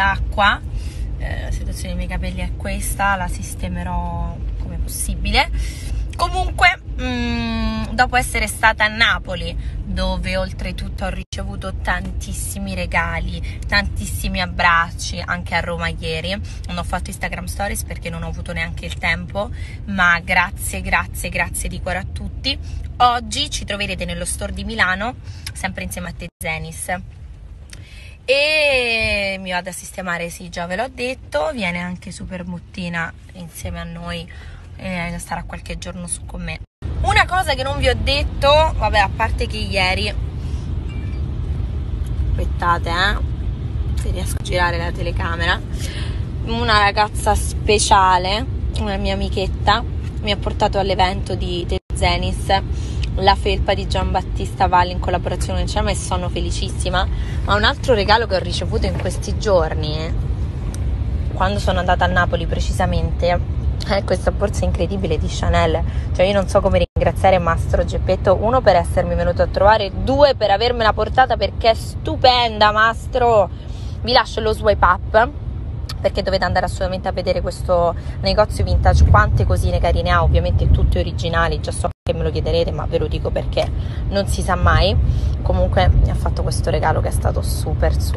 d'acqua eh, la situazione dei miei capelli è questa la sistemerò come possibile comunque mh, mm, dopo essere stata a Napoli dove oltretutto ho ricevuto tantissimi regali, tantissimi abbracci anche a Roma ieri. Non ho fatto Instagram Stories perché non ho avuto neanche il tempo, ma grazie, grazie, grazie di cuore a tutti. Oggi ci troverete nello store di Milano, sempre insieme a te Zenis. E mi vado a sistemare, sì, già ve l'ho detto, viene anche Super Muttina insieme a noi e starà qualche giorno su con me. Una cosa che non vi ho detto, vabbè, a parte che ieri, aspettate, eh, se riesco a girare la telecamera, una ragazza speciale, una mia amichetta, mi ha portato all'evento di Zenis la felpa di Giambattista Valli in collaborazione con CEM e sono felicissima. Ma un altro regalo che ho ricevuto in questi giorni, eh, quando sono andata a Napoli precisamente, eh, questa borsa incredibile di Chanel. Cioè, io non so come ringraziare Mastro Geppetto, uno per essermi venuto a trovare, due per avermela portata perché è stupenda, Mastro. Vi lascio lo swipe up perché dovete andare assolutamente a vedere questo negozio vintage quante cosine carine ha ovviamente tutte originali già so che me lo chiederete ma ve lo dico perché non si sa mai. Comunque mi ha fatto questo regalo che è stato super super